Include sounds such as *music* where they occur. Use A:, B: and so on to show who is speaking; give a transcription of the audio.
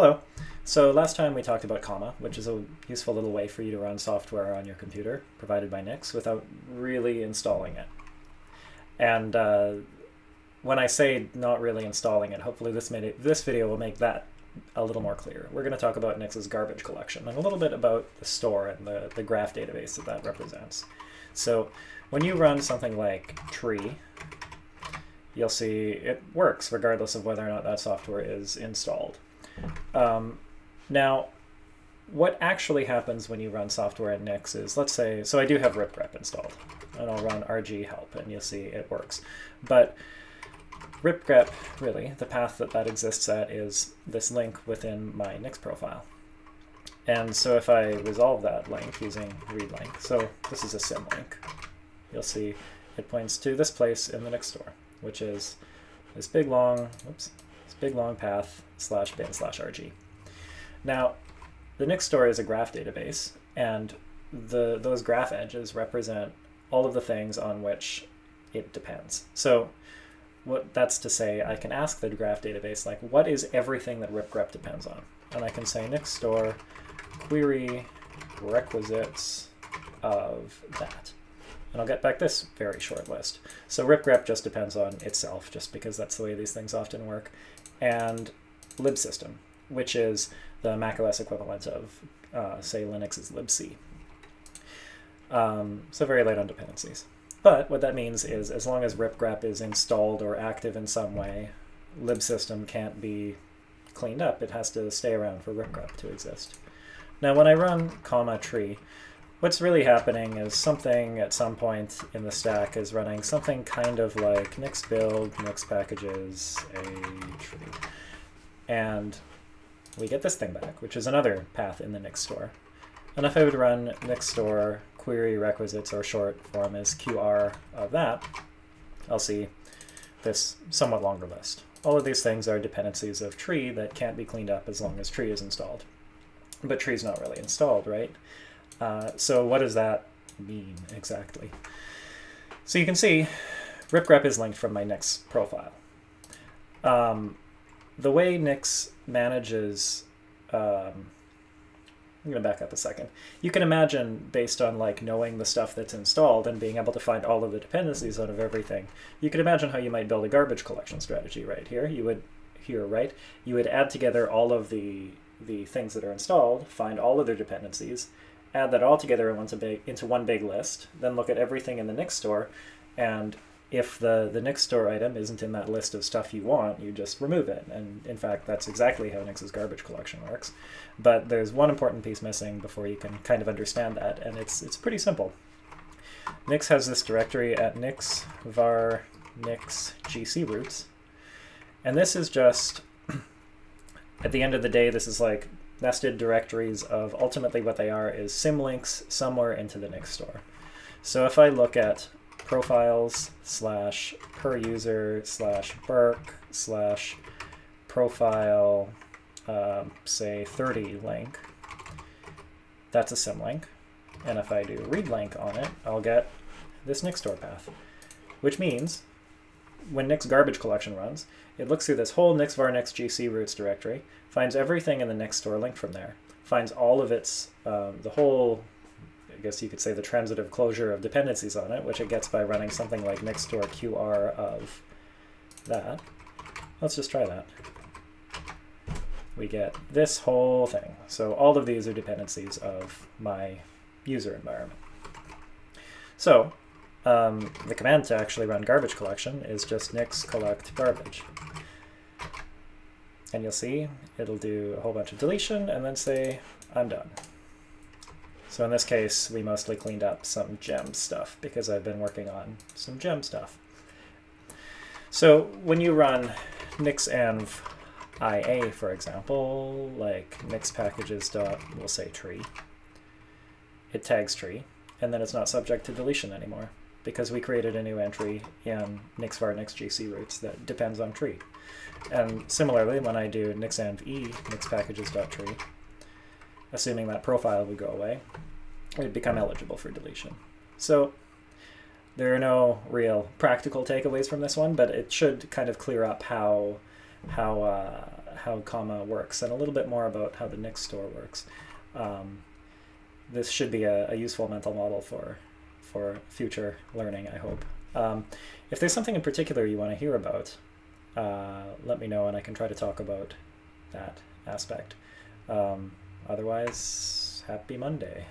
A: Hello. So last time we talked about comma, which is a useful little way for you to run software on your computer provided by Nix without really installing it. And uh, when I say not really installing it, hopefully this, it, this video will make that a little more clear. We're going to talk about Nix's garbage collection and a little bit about the store and the, the graph database that that represents. So when you run something like tree, you'll see it works regardless of whether or not that software is installed. Um, now, what actually happens when you run software in Nix is, let's say, so I do have ripgrep installed, and I'll run rg help, and you'll see it works. But ripgrep, really, the path that that exists at is this link within my Nix profile. And so if I resolve that link using readlink, so this is a symlink, you'll see it points to this place in the Nix store, which is this big long, oops, big long path slash bin slash rg. Now, the Nix store is a graph database, and the those graph edges represent all of the things on which it depends. So what that's to say, I can ask the graph database, like, what is everything that ripgrep depends on? And I can say Nix store query requisites of that. And I'll get back this very short list. So ripgrep just depends on itself, just because that's the way these things often work. And libsystem, which is the macOS equivalent of, uh, say, Linux's libc. Um, so very light on dependencies. But what that means is as long as ripgrep is installed or active in some way, libsystem can't be cleaned up. It has to stay around for ripgrep to exist. Now when I run comma tree, what's really happening is something at some point in the stack is running something kind of like nix build, nix packages, a tree. And we get this thing back, which is another path in the Nix store. And if I would run Nix store query requisites, or short form is QR of that, I'll see this somewhat longer list. All of these things are dependencies of tree that can't be cleaned up as long as tree is installed. But tree is not really installed, right? Uh, so what does that mean exactly? So you can see ripgrep is linked from my Nix profile. Um, the way Nix manages, um, I'm going to back up a second. You can imagine, based on like knowing the stuff that's installed and being able to find all of the dependencies out of everything, you could imagine how you might build a garbage collection strategy right here. You would here, right? You would add together all of the the things that are installed, find all of their dependencies, add that all together into, big, into one big list, then look at everything in the Nix store and if the, the Nix store item isn't in that list of stuff you want, you just remove it. And in fact, that's exactly how Nix's garbage collection works. But there's one important piece missing before you can kind of understand that, and it's, it's pretty simple. Nix has this directory at nix var nix gc roots. And this is just, *clears throat* at the end of the day, this is like nested directories of ultimately what they are is symlinks somewhere into the Nix store. So if I look at profiles slash per user slash burke slash profile, um, say 30 link. That's a symlink. And if I do read link on it, I'll get this Nix store path, which means when Nix garbage collection runs, it looks through this whole Nix var Nix GC roots directory, finds everything in the Nix store linked from there, finds all of its, um, the whole I guess you could say the transitive closure of dependencies on it, which it gets by running something like nixstore qr of that. Let's just try that. We get this whole thing. So all of these are dependencies of my user environment. So um, the command to actually run garbage collection is just nix collect garbage. And you'll see it'll do a whole bunch of deletion and then say, I'm done. So in this case, we mostly cleaned up some gem stuff because I've been working on some gem stuff. So when you run nixenv ia, for example, like nix packages dot, we'll say tree, it tags tree, and then it's not subject to deletion anymore because we created a new entry in nixvar nixgc roots that depends on tree. And similarly, when I do nixenv e nix packages dot tree, assuming that profile would go away, it would become eligible for deletion. So there are no real practical takeaways from this one, but it should kind of clear up how how uh, how comma works and a little bit more about how the Nix store works. Um, this should be a, a, useful mental model for for future learning, I hope. Um, if there's something in particular you want to hear about, uh, let me know and I can try to talk about that aspect. Um, otherwise, happy Monday.